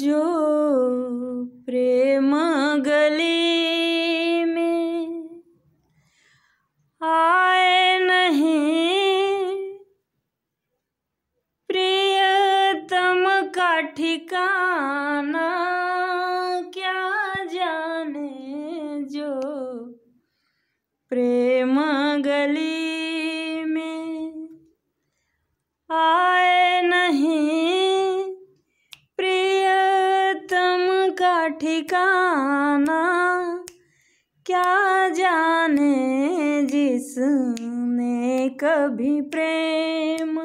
जो प्रेम गली में आए नहीं प्रियतम का ठिकाना क्या जाने जो प्रेम ठिकाना, क्या जाने जिसने कभी प्रेम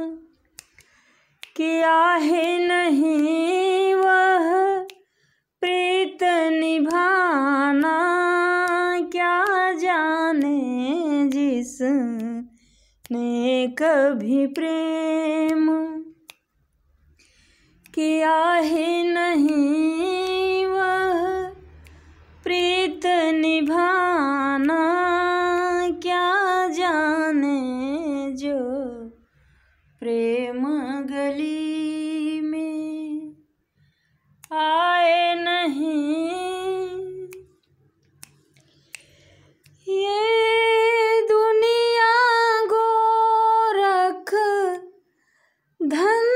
किया है नहीं वह प्रीत निभाना, क्या जाने जिसने कभी प्रेम किया है गली में आए नहीं। ये दुनिया गोरख धंधा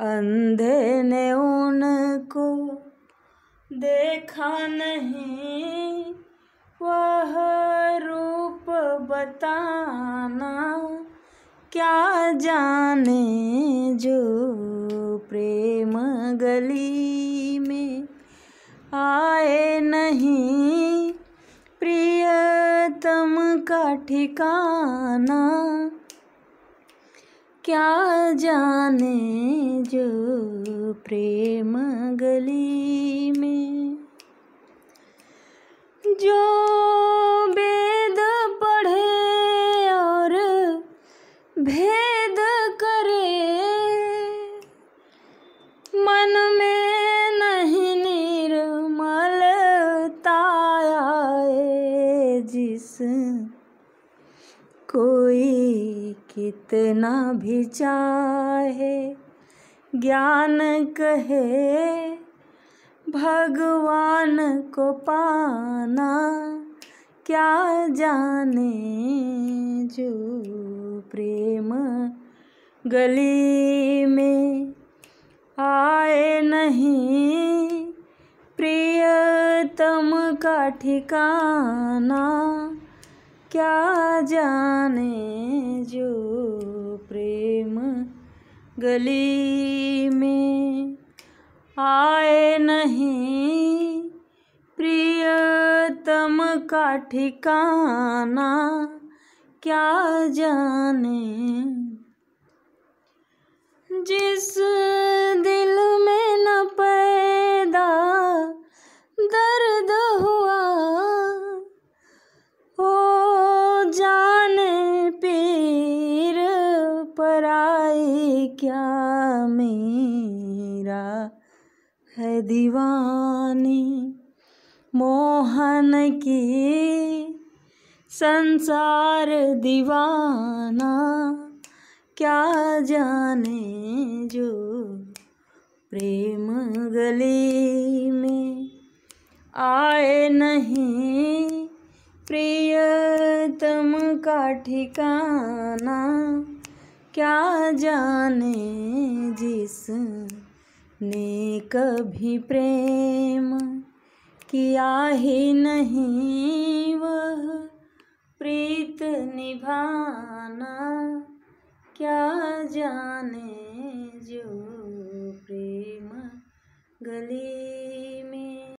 अंधे ने उनको देखा नहीं। वह रूप बताना क्या जाने जो प्रेम गली में आए नहीं। प्रियतम का ठिकाना क्या जाने जो प्रेम गली में जो कितना भी चाहे, ज्ञान कहे, भगवान को पाना क्या जाने जो प्रेम गली में आए नहीं। प्रियतम का ठिकाना क्या जाने जो प्रेम गली में आए नहीं? प्रियतम का ठिकाना क्या जाने? जिस है दीवानी। मोहन की संसार दीवाना, क्या जाने जो प्रेम गली में आए नहीं। प्रियतम का ठिकाना, क्या जाने जिसने कभी प्रेम किया ही नहीं वह प्रीत निभाना क्या जाने जो प्रेम गली